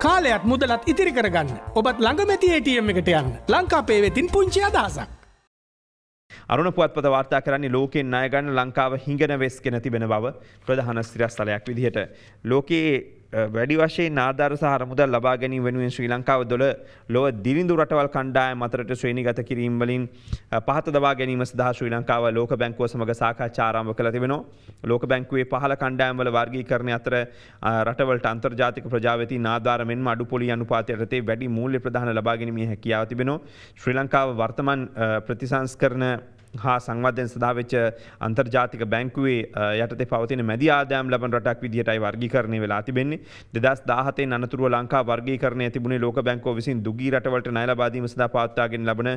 කාලයක් මුදලත් ඉතිරි කරගන්න ඔබත් ළඟමැති ATM එකට යන්න ලංකා පේවෙතින් පුංචි අදහසක්. අරුණ පුවත්පත වාර්තා කරන්නේ ලෝකෙන් ණයගන්න ලංකාව හිඟන වෙස්ගෙන තිබෙන බව ප්‍රධාන ස්ත්‍රස්ථලයක් විදිහට. ලෝකයේ වැඩි වශයෙන් ආධාර සහ මුදල් ලබා ගැනීම වෙනුවෙන් ශ්‍රී ලංකාව දොළ ලොව දිරිඳු රටවල් කණ්ඩායම් අතරට ශ්‍රේණිගත කිරීම වලින් පහත දබා ගැනීම සඳහා ශ්‍රී ලංකාව ලෝක බැංකුව සමග සාකච්ඡා ආරම්භ කළ තිබෙනවා. ලෝක බැංකුවේ පහළ කණ්ඩායම් වල වර්ගීකරණය අතර රටවලට අන්තර්ජාතික ප්‍රජාවති නාධාර මෙන්ම අඩු පොලි අනුපාතය යටතේ වැඩි මූල්‍ය ප්‍රදාන ලබා ගැනීමේ හැකියාව තිබෙනවා. ශ්‍රී ලංකාව වර්තමාන ප්‍රතිසංස්කරණ හා සංවධයෙන් සදාවෙච්ච අන්තර්ජාතික බැංකුවේ යට පවතින මැදි ආදෑම් ලබන රටක් විදිහටයි වර්ගිකරණය වෙලා තිබෙන්නේ. දෙදස් දාහතේ අනතුරුව ලංකා වර්ගීකරණය තිබුණේ ලෝක බැංකෝ විසින් දුගී රටවලට නය ලබාදීම සඳහා පවත්වාගෙන ලබන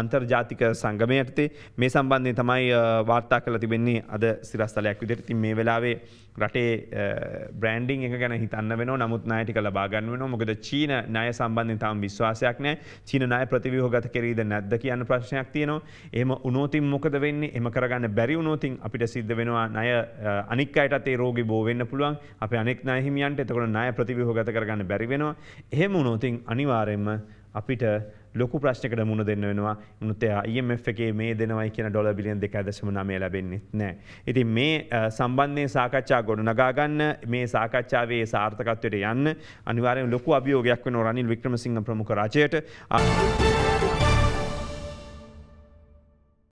අන්තර්ජාතික සංගමය යටතේ. මේ සම්බන්ධය තමයි වාර්තා කළ තිබෙන්නේ අද සිරස්ථලයක් විදිහට. තින් මේ වෙලාවේ රටේ බ්‍රන්ඩිං එක ගැන හිතන්න වෙන නමුත් නයටික ලබාගන්න වෙන මොකද චීන ණය සම්බන්ධය තම විශ්වාසයක් නෑ චීන ණය ප්‍රතිවියෝගත කෙරීද නැද්ද කියන්න ප්‍රශ්නයක් තියනවා. එම උනෝතින් මොකද වෙන්නේ එම කරගන්න බැරි උනෝතින් අපිට සිද්ධ වෙනවා ණය අනික් අයටත් ඒ රෝගී බෝ වෙන්න පුළුවන් අප අනෙක් ණයහිමියන්ට එතකොට ණය ප්‍රතිවියෝගත කරගන්න බැරි වෙනවා එහෙම උනෝතින් අනිවාර්යෙන්ම අපිට ලොකු ප්‍රශ්නකට මුණ දෙන්න වෙනවා මුත් IMF එකේ මේ දෙනවයි කියන ඩොල බිලියන් දෙක ඇදසම නමය ලැබෙන්නේ නෑ. ඉතින් මේ සම්බන්ධය සාකච්ඡා ගොඩ නගාගන්න මේ සාකච්ඡාවේ සාර්ථකත්වයට යන්න අනිවාරයෙන් ලොකු අභියෝගයක් වන රනිල් වික්‍රමසිංහ ප්‍රමුඛ රජයට.